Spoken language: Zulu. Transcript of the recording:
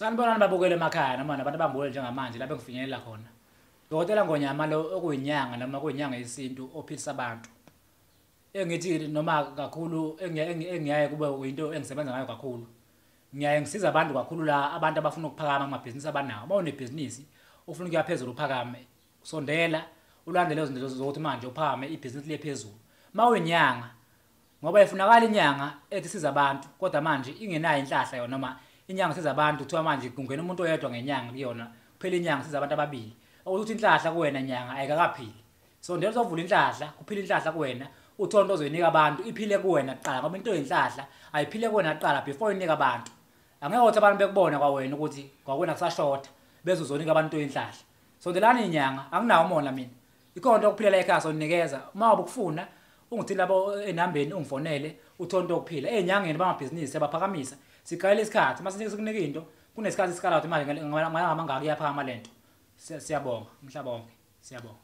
sanibonani babukele emakhaya noma nabantu abangibukele njengamanje lapho engifinyelela khona. Dokotela ngonyama lo okuyinyanga noma kuyinyanga yesintu ophilisa abantu. Engithi noma kakhulu engiyaye kube into engisebenza ngayo kakhulu. Ngiyaye ngisiza abantu kakhulu la abantu abafuna ukuphakama kumabhizinisi abanawo. Uma unebhizinisi ufuna ukuya phezulu uphakame sondela ulandele izinto zokuthi manje uphakame ibhizinisi liye phezulu. Uma uyinyanga ngoba ifunakala inyanga ethi siza abantu kodwa manje ingenayo inhlahla yona noma inyanga siza abantu kuthiwa manje kungena umuntu oyedwa ngenyanga kuyona kuphela inyanga siza abantu ababili ukuthi inhlahla kuwena nyanga ayikakaphili so ndelo uzovula inhlahla kuphila inhlahla kuwena uthonto ozoyinika abantu iphile kuwena kuqala ngoba into yenhlahla ayiphile kuwena kuqala before inika abantu. Angeke uthi abantu bekubona kwawena ukuthi kwakwena kusashota bese uzonika abantu into yenhlahla sondelani inyanga anginawo umona mina. Ikhona into okuphilela ekhaya sonikeza uma ubukufuna ungithi labo enambeni ungifonele uthonto okuphila ezinyangeni bamabhizinisi abaphakamisa siqale isikhathi mase sikunika into kunesikhathi isikala ukuthi manje ngama ngama ngaki yaphakama lento siyabonga umhlaba wonke siyabonga